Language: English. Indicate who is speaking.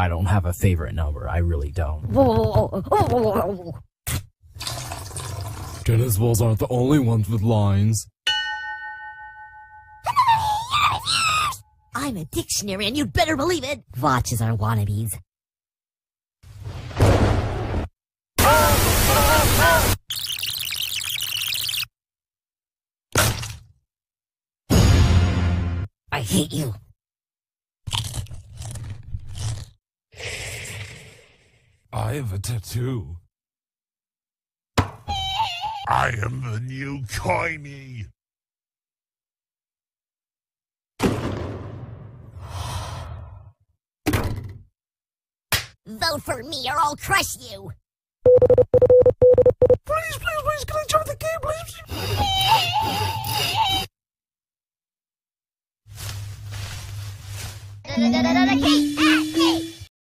Speaker 1: I don't have a favorite number. I really don't. Tennis balls aren't the only ones with lines.
Speaker 2: I'm a dictionary and you'd better believe it. Watches are wannabes. I hate you.
Speaker 3: I have a tattoo.
Speaker 4: I am the new Coiny.
Speaker 2: Vote for me or I'll crush you.
Speaker 3: Please, please, please, can I join the game, please?
Speaker 2: Okay, okay.